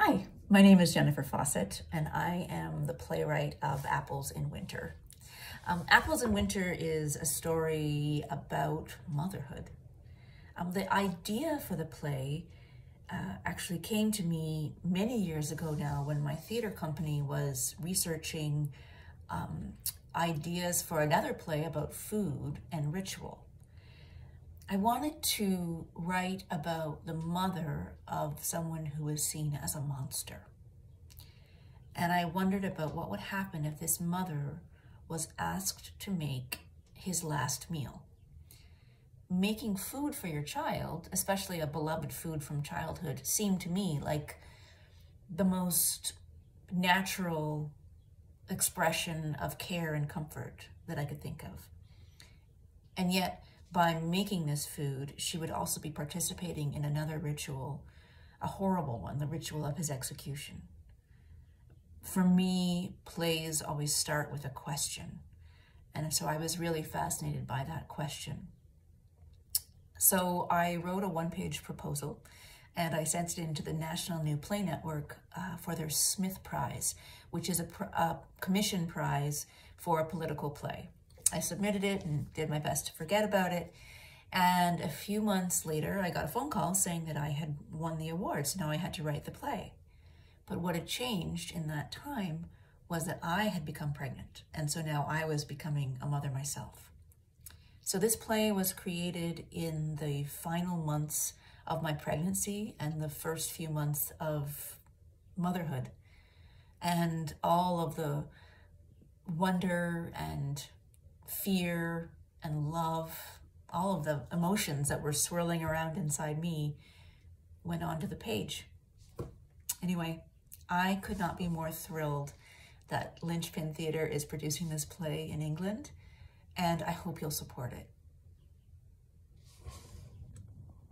Hi, my name is Jennifer Fawcett, and I am the playwright of Apples in Winter. Um, Apples in Winter is a story about motherhood. Um, the idea for the play uh, actually came to me many years ago now when my theater company was researching um, ideas for another play about food and ritual. I wanted to write about the mother of someone who was seen as a monster. And I wondered about what would happen if this mother was asked to make his last meal. Making food for your child, especially a beloved food from childhood, seemed to me like the most natural expression of care and comfort that I could think of. And yet, by making this food, she would also be participating in another ritual, a horrible one, the ritual of his execution. For me, plays always start with a question. And so I was really fascinated by that question. So I wrote a one-page proposal and I sent it into the National New Play Network uh, for their Smith Prize, which is a, a commission prize for a political play. I submitted it and did my best to forget about it. And a few months later, I got a phone call saying that I had won the award, so now I had to write the play. But what had changed in that time was that I had become pregnant, and so now I was becoming a mother myself. So this play was created in the final months of my pregnancy and the first few months of motherhood. And all of the wonder and fear and love, all of the emotions that were swirling around inside me went onto the page. Anyway, I could not be more thrilled that LynchPin Theatre is producing this play in England, and I hope you'll support it.